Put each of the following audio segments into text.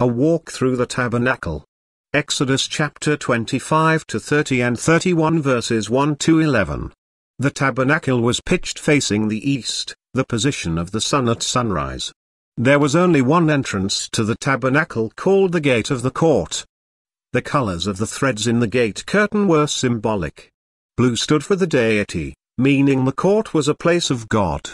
A walk through the tabernacle. Exodus chapter 25 to 30 and 31 verses 1 to 11. The tabernacle was pitched facing the east, the position of the sun at sunrise. There was only one entrance to the tabernacle called the gate of the court. The colors of the threads in the gate curtain were symbolic. Blue stood for the deity, meaning the court was a place of God.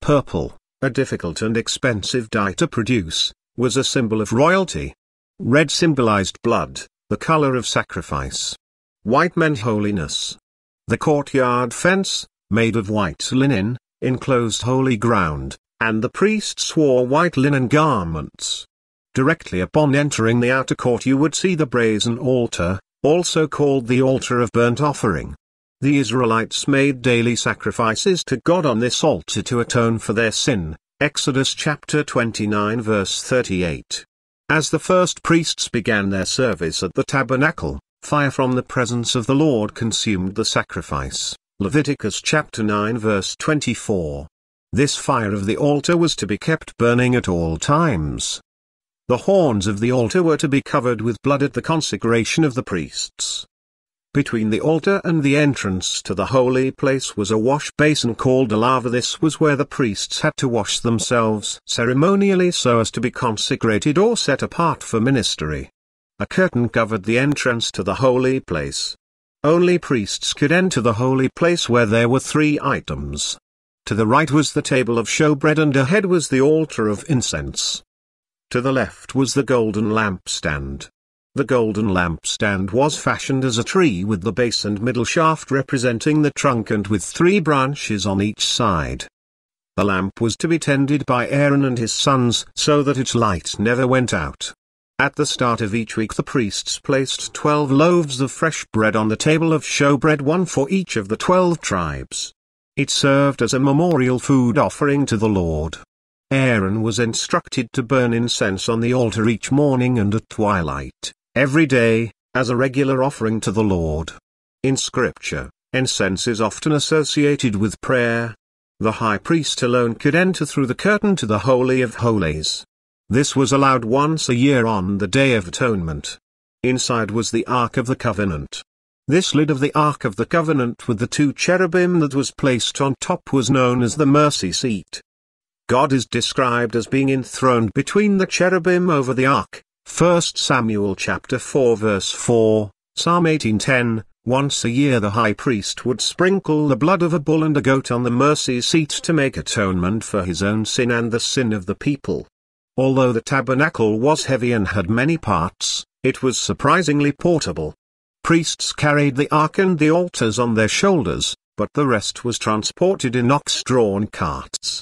Purple, a difficult and expensive dye to produce, was a symbol of royalty. Red symbolized blood, the color of sacrifice. White meant holiness. The courtyard fence, made of white linen, enclosed holy ground, and the priests wore white linen garments. Directly upon entering the outer court you would see the brazen altar, also called the altar of burnt offering. The Israelites made daily sacrifices to God on this altar to atone for their sin, Exodus chapter 29 verse 38. As the first priests began their service at the tabernacle, fire from the presence of the Lord consumed the sacrifice. Leviticus chapter 9 verse 24. This fire of the altar was to be kept burning at all times. The horns of the altar were to be covered with blood at the consecration of the priests. Between the altar and the entrance to the holy place was a wash basin called a laver. This was where the priests had to wash themselves ceremonially so as to be consecrated or set apart for ministry. A curtain covered the entrance to the holy place. Only priests could enter the holy place where there were three items. To the right was the table of showbread and ahead was the altar of incense. To the left was the golden lampstand. The golden lampstand was fashioned as a tree with the base and middle shaft representing the trunk and with three branches on each side. The lamp was to be tended by Aaron and his sons so that its light never went out. At the start of each week the priests placed twelve loaves of fresh bread on the table of showbread one for each of the twelve tribes. It served as a memorial food offering to the Lord. Aaron was instructed to burn incense on the altar each morning and at twilight every day, as a regular offering to the Lord. In Scripture, incense is often associated with prayer. The high priest alone could enter through the curtain to the Holy of Holies. This was allowed once a year on the Day of Atonement. Inside was the Ark of the Covenant. This lid of the Ark of the Covenant with the two cherubim that was placed on top was known as the mercy seat. God is described as being enthroned between the cherubim over the ark, 1 Samuel chapter 4 verse 4, Psalm 18:10, once a year the high priest would sprinkle the blood of a bull and a goat on the mercy seat to make atonement for his own sin and the sin of the people. Although the tabernacle was heavy and had many parts, it was surprisingly portable. Priests carried the ark and the altars on their shoulders, but the rest was transported in ox-drawn carts.